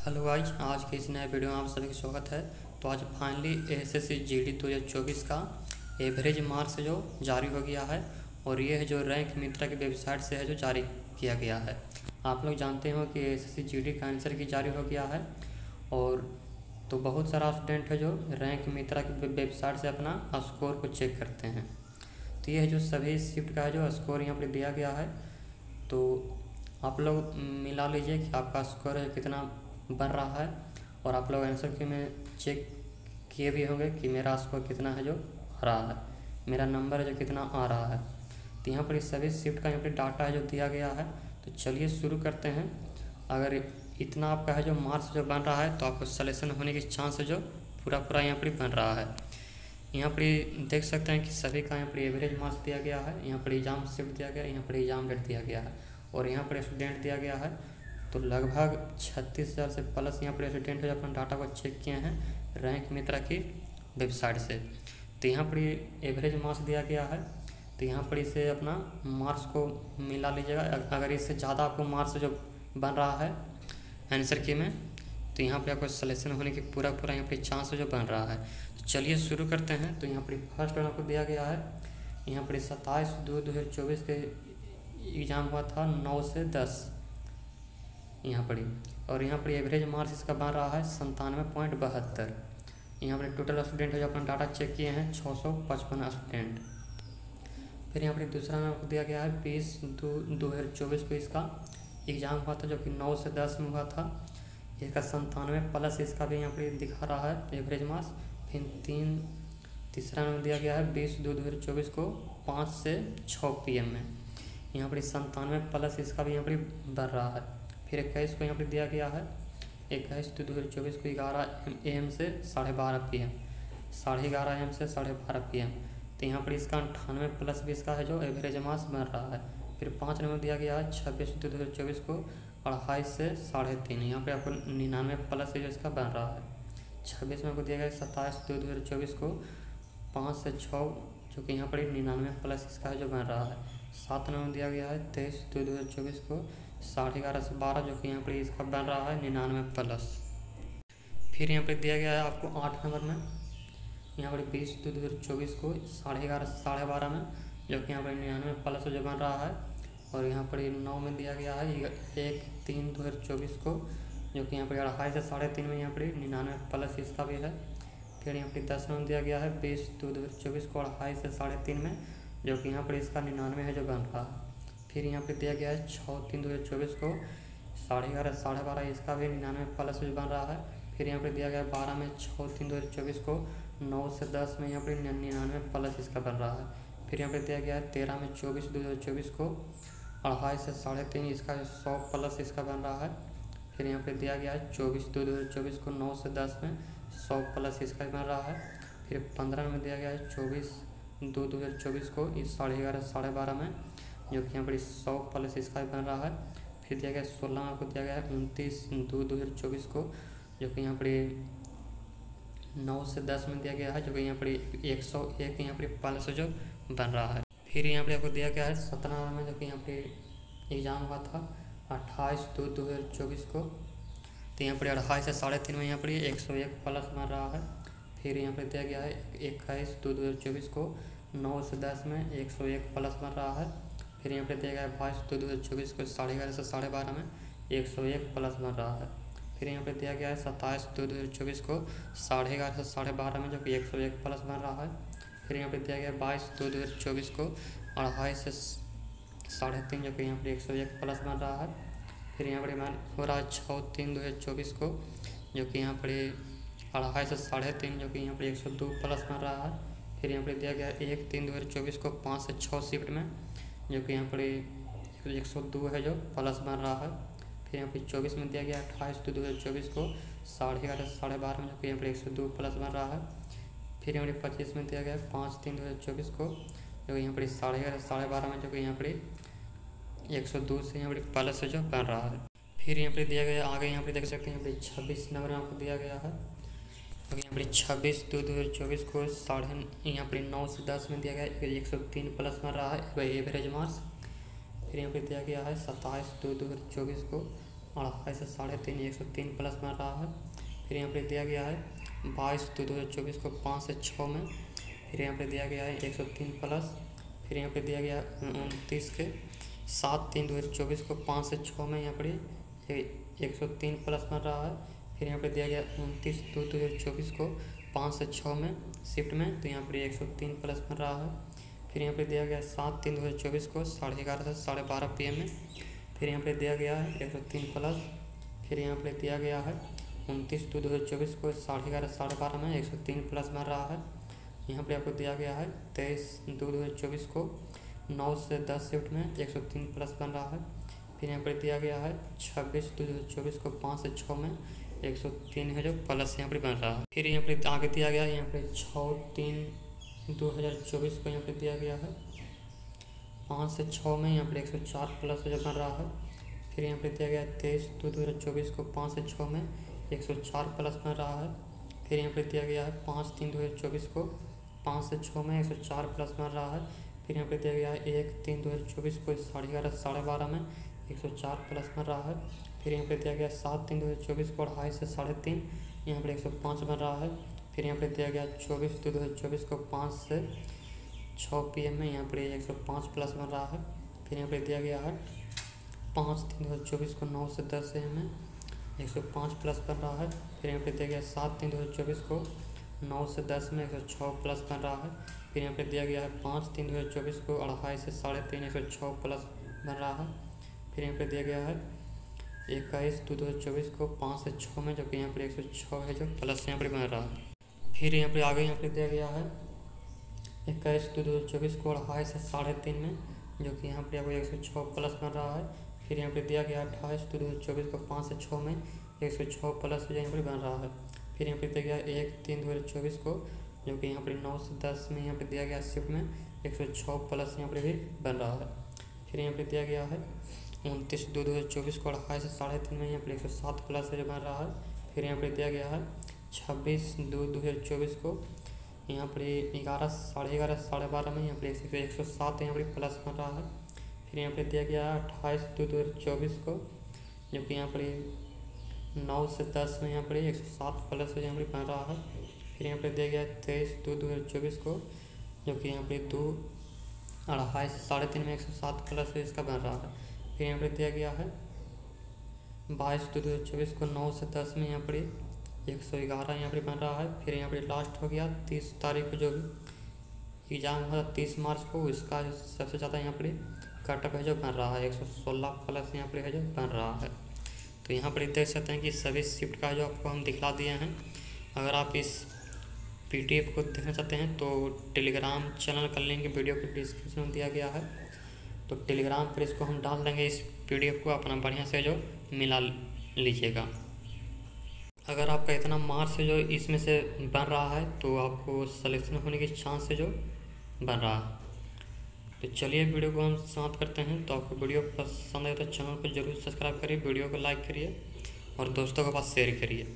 Hello guys आज के इस नए वीडियो में आप सभी का स्वागत है। तो आज finally S S C G D दो हज़ार चौबीस का एवरेज मार्क्स जो जारी हो गया है और ये है जो रैंक मित्रा की वेबसाइट से है जो जारी किया गया है। आप लोग जानते हो कि S S C G D का आंसर की जारी हो गया है और तो बहुत सारा स्टूडेंट है जो रैंक मित्रा की वेबसाइट से अपना स्कोर को चेक करते हैं। तो ये है जो सभी शिफ्ट का है जो स्कोर यहाँ पर दिया गया है। तो आप लोग मिला लीजिए कि आपका स्कोर है कितना बन रहा है। और आप लोग आंसर की में चेक किए भी होंगे कि मेरा स्कोर कितना है जो आ रहा है। मेरा नंबर है जो कितना आ रहा है। तो यहाँ पर इस सभी शिफ्ट का यहाँ पर डाटा है जो दिया गया है। तो चलिए शुरू करते हैं। अगर इतना आपका है जो मार्क्स जो बन रहा है तो आपको सलेक्शन होने की चांस है जो पूरा पूरा यहाँ पर बन रहा है। यहाँ पर देख सकते हैं कि सभी का यहाँ पर एवरेज मार्क्स दिया गया है। यहाँ पर एग्ज़ाम शिफ्ट दिया गया है। यहाँ पर एग्ज़ाम डेट दिया गया है। और यहाँ पर स्टूडेंट दिया गया है। तो लगभग छत्तीस हज़ार से प्लस यहाँ पर स्टूडेंट जो अपना डाटा को चेक किए हैं रैंक मित्रा की वेबसाइट से। तो यहाँ पर एवरेज मार्क्स दिया गया है। तो यहाँ पर इसे अपना मार्क्स को मिला लीजिएगा। अगर इससे ज़्यादा आपको मार्क्स जो बन रहा है आंसर की में तो यहाँ पर आपको सलेक्शन होने की पूरा पूरा यहाँ पर चांस जो बन रहा है। तो चलिए शुरू करते हैं। तो यहाँ पर फ़र्स्ट वन आपको दिया गया है। यहाँ पर सत्ताईस दो दो हज़ार चौबीस के एग्ज़ाम हुआ था नौ से दस। यहाँ पर और यहाँ पर एवरेज मार्क्स इसका बन रहा है संतानवे पॉइंट बहत्तर। यहाँ पर टोटल स्टूडेंट है जो अपना डाटा चेक किए हैं, छः सौ पचपन स्टूडेंट फिर यहाँ पर दूसरा नाम दिया गया है, बीस दो दो हज़ार चौबीस को इसका एग्ज़ाम हुआ था जो कि नौ से दस में हुआ था। इसका संतानवे प्लस इसका भी यहाँ पर दिखा रहा है एवरेज मार्क्स फिर तीन, तीसरा नंबर दिया गया है, बीस दो दो हज़ार चौबीस को पाँच से छः पी में। यहाँ पर संतानवे प्लस इसका भी यहाँ पर बढ़ रहा है। फिर इक्कीस को यहाँ पर दिया गया है। इक्कीस दो दो हज़ार चौबीस को ग्यारह ए एम से साढ़े बारह पी एम साढ़े ग्यारह एम से साढ़े बारह पी एम तो यहाँ पर इसका अंठानवे प्लस भी इसका है जो एवरेज मास बन रहा है। फिर पाँच नंबर दिया गया है, छब्बीस दो हज़ार चौबीस को अढ़ाई से साढ़े तीन। यहाँ पर आपको निन्यानवे प्लस जो इसका बन रहा है। छब्बीस में आपको दिया गया सत्ताईस दो दो हज़ार चौबीस को पाँच से छः जो कि यहाँ पर निन्यानवे प्लस इसका है जो बन रहा है। सात नंबर दिया गया है, तेईस दो दो हज़ार चौबीस को साढ़े ग्यारह से बारह जो कि यहाँ पर इसका बन रहा है, निन्यानवे प्लस। फिर यहाँ पर दिया गया है आपको आठ नंबर में। यहाँ पर बीस, दो दो चौबीस को साढ़े ग्यारह से साढ़े बारह में, जो कि यहाँ पर निन्यानवे प्लस जो बन रहा है। और यहाँ पर नौ में दिया गया है एक, तीन, दो हज़ार चौबीस को, जो कि यहाँ पर अढ़ाई से साढ़े तीन में यहाँ पर निन्यानवे प्लस इसका भी है। फिर यहाँ पर दस नंबर दिया गया है, बीस दो दो, चौबीस को अढ़ाई से साढ़े तीन में, जो कि यहाँ पर इसका निन्यानवे है जो बन रहा है। फिर यहाँ पे दिया गया है छः तीन दो हज़ार चौबीस को। साढ़े ग्यारह, साढ़े बारह, इसका भी निन्यानवे प्लस भी बन रहा है। फिर यहाँ पे दिया गया है बारह में छः तीन दो हज़ार चौबीस को। नौ से दस में यहाँ पर निन्यानवे प्लस इसका बन रहा है। फिर यहाँ पे दिया गया है तेरह में चौबीस, दो हज़ार चौबीस को। अढ़ाई से साढ़े तीन इसका सौ प्लस इसका बन रहा है। फिर यहाँ पे दिया गया है चौबीस दो दो हज़ार चौबीस को। नौ से दस में सौ प्लस इसका बन रहा है। फिर पंद्रह में दिया गया है चौबीस, दो दो हज़ार चौबीस को। इस साढ़े ग्यारह, साढ़े बारह में जो कि यहाँ पर सौ प्लस इसका बन रहा है। फिर दिया गया सोलह, आपको दिया गया है उनतीस, दो दो हज़ार चौबीस को, जो कि यहाँ पर नौ से दस में दिया गया है, जो कि यहाँ पर एक सौ एक यहाँ पर प्लस जो बन रहा है। फिर यहाँ पर आपको दिया गया है सत्रह में, जो कि यहाँ पर एग्ज़ाम हुआ था, अट्ठाईस, दो दो हज़ार चौबीस को। तो यहाँ पर अढ़ाई से साढ़े तीन में यहाँ पर एक सौ एक प्लस बन रहा है। फिर यहाँ पर दिया गया है इक्कीस, दो दो हज़ार चौबीस को, नौ से दस में एक सौ एक प्लस बन रहा है। फिर यहाँ पे दिया गया है बाईस दो दो हज़ार चौबीस को साढ़े ग्यारह से साढ़े बारह में एक सौ एक प्लस बन रहा है। फिर यहाँ पे दिया गया है सत्ताईस दो दो हज़ार चौबीस को साढ़े ग्यारह से साढ़े बारह में, जो कि एक सौ एक प्लस बन रहा है। फिर यहाँ पे दिया गया है बाईस दो दो हज़ार चौबीस को अढ़ाई से साढ़े तीन, जो कि यहाँ पर एक सौ एक प्लस बन रहा है। फिर यहाँ पर मान हो रहा है छः तीन दो हज़ार चौबीस को, जो कि यहाँ पर अढ़ाई से साढ़े तीन, जो कि यहाँ पर एक सौ दो प्लस बन रहा है। फिर यहाँ पर दिया गया एक तीन दो हज़ार चौबीस को पाँच से छः शिफ्ट में जो कि यहाँ पर एक सौ दो है जो प्लस बन रहा है फिर यहाँ पर चौबीस में दिया गया अट्ठाईस दो दो हज़ार चौबीस को साढ़े ग्यारह साढ़े बारह में जो कि यहाँ पर एक सौ दो प्लस बन रहा है फिर यहाँ पर पच्चीस में दिया गया पाँच तीन दो हज़ार चौबीस को जो कि यहाँ पर साढ़े ग्यारह साढ़े बारह में जो कि यहाँ पर एक सौ दो से यहाँ पर प्लस जो बन रहा है फिर यहाँ पर दिया गया आगे यहाँ पर देख सकते हैं यहाँ पर छब्बीस नंबर आपको दिया गया है तो यहाँ पर छब्बीस, दो दो हज़ार चौबीस को साढ़े यहाँ पर नौ से दस में दिया गया, एक सौ तीन प्लस बन रहा है एवरेज मार्क्स फिर यहाँ पर दिया गया है सत्ताईस, दो दो हज़ार चौबीस को अढ़ाई से साढ़े तीन, एक सौ तीन प्लस बन रहा है। फिर यहाँ पर दिया गया है बाईस, दो दो हज़ार चौबीस को पाँच से छः में। फिर यहाँ पर दिया गया है एक सौ तीन प्लस। फिर यहाँ पर दिया गया है उनतीस के सात, तीन दो हज़ार चौबीस को पाँच से छः में यहाँ पर एक सौ तीन प्लस बन रहा है। फिर यहाँ पर दिया गया उनतीस दो दो हज़ार चौबीस को पाँच से छः में, शिफ्ट में तो यहाँ पर एक सौ तीन प्लस बन रहा है। फिर यहाँ पर दिया गया सात तीन दो हज़ार चौबीस को साढ़े ग्यारह से साढ़े बारह पी में, फिर यहाँ पर दिया गया है एक सौ तीन प्लस, फिर यहाँ पर दिया गया है उनतीस दो दो हज़ार चौबीस को साढ़े ग्यारह साढ़े बारह में, एक सौ तीन प्लस बन रहा है। यहाँ पर आपको दिया गया है तेईस दो दो हज़ार चौबीस को नौ से दस शिफ्ट में, एक सौ तीन प्लस बन रहा है। फिर यहाँ पर दिया गया है छब्बीस दो हज़ार चौबीस को पाँच से छः में एक सौ तीन है जो प्लस यहाँ पर बन रहा है। फिर यहाँ पर आगे दिया गया, यहाँ पर छः तीन दो हज़ार चौबीस को यहाँ पर दिया गया है। पाँच से छः में यहाँ पर एक सौ चार प्लस जो बन रहा है। फिर यहाँ पर दिया गया तेईस दो दो हज़ार चौबीस को पाँच से छः में एक सौ चार प्लस बन रहा है। फिर यहाँ पर दिया गया है पाँच तीन दो हज़ार चौबीस को पाँच से छः में एक सौ चार प्लस बन रहा है। फिर यहाँ पर दिया गया है एक तीन दो हज़ार चौबीस को साढ़े ग्यारह, साढ़े बारह में एक सौ चार प्लस बन रहा है। फिर यहाँ पे दिया गया सात तीन दो हज़ार चौबीस को अढ़ाई से साढ़े तीन। यहाँ पर एक सौ पाँच बन रहा है। फिर यहाँ पे दिया गया चौबीस दो हज़ार चौबीस को पाँच से छः पी एम में यहाँ पर एक सौ पाँच प्लस बन रहा है। फिर यहाँ पर दिया गया है पाँच तीन दो हज़ार चौबीस को नौ से दस एम में एक सौ पाँच प्लस बन रहा है। फिर यहाँ पर दिया गया सात तीन दो हज़ार चौबीस को नौ से दस में एक सौ छः प्लस बन रहा है। फिर यहाँ पर दिया गया है पाँच तीन दो हज़ार चौबीस को अढ़ाई से साढ़े तीन एक सौ छः प्लस बन रहा है। फिर यहाँ पर दिया गया है इक्कीस दो हज़ार चौबीस को पाँच से छः में जो कि यहाँ पर एक सौ छः है जो प्लस यहाँ पर बन रहा है फिर यहाँ पर आगे यहाँ पर दिया गया है इक्कीस दो दो हज़ार चौबीस को अढ़ाई से साढ़े तीन में जो कि यहाँ पर आपको एक सौ छः प्लस बन रहा है फिर यहाँ पर दिया गया अट्ठाईस दो दो हज़ार चौबीस को पाँच से छः में एक सौ छः प्लस यहाँ पर बन रहा है फिर यहाँ पर दिया गया एक तीन दो हज़ार चौबीस को जो कि यहाँ पर नौ से दस में यहाँ पर दिया गया शिफ्ट में एक सौ छः प्लस यहाँ पर भी बन रहा है फिर यहाँ पर दिया गया है उनतीस दो दो हज़ार चौबीस को अढ़ाई से साढ़े तीन में यहाँ पर एक सौ सात प्लस जो बन रहा है, फिर यहाँ पर दिया गया है छब्बीस दो दो हज़ार चौबीस को। यहाँ पर ग्यारह, साढ़े ग्यारह, साढ़े बारह में यहाँ पर एक एक सौ सात यहाँ पर प्लस बन रहा है। फिर यहाँ पर दिया गया है अट्ठाईस दो दो हज़ार चौबीस को जो कि यहाँ पर नौ से दस में यहाँ पर एक सौ सात प्लस यहाँ पर बन रहा है। फिर यहाँ पर दिया गया है तेईस दो दो हज़ार चौबीस को जो कि यहाँ पर दो अढ़ाई से साढ़े तीन में एक सौ सात प्लस इसका बन रहा है। फिर यहाँ पर दिया गया है। बाईस दो दो चौबीस को नौ से दस में यहाँ पर एक सौ ग्यारह यहाँ पर बन रहा है। फिर यहाँ पर लास्ट हो गया तीस तारीख को जो एग्ज़ाम हुआ तीस मार्च को इसका सबसे ज़्यादा यहाँ पर कटअप है जो बन रहा है। एक सौ सोलह प्लस यहाँ पर है जो बन रहा है। तो यहाँ पर देख सकते हैं कि सभी शिफ्ट का जो आपको हम दिखला दिए हैं। अगर आप इस पीडीएफ को देखना चाहते हैं तो टेलीग्राम चैनल का लिंक वीडियो को डिस्क्रिप्शन में दिया गया है। तो टेलीग्राम पर इसको हम डाल देंगे, इस पीडीएफ को अपना बढ़िया से जो मिला लीजिएगा। अगर आपका इतना मार्क्स जो इसमें से बन रहा है तो आपको सिलेक्शन होने की चांस से जो बन रहा है। तो चलिए वीडियो को हम समाप्त करते हैं। तो आपको वीडियो पसंद आए तो चैनल को ज़रूर सब्सक्राइब करिए, वीडियो को लाइक करिए और दोस्तों के पास शेयर करिए।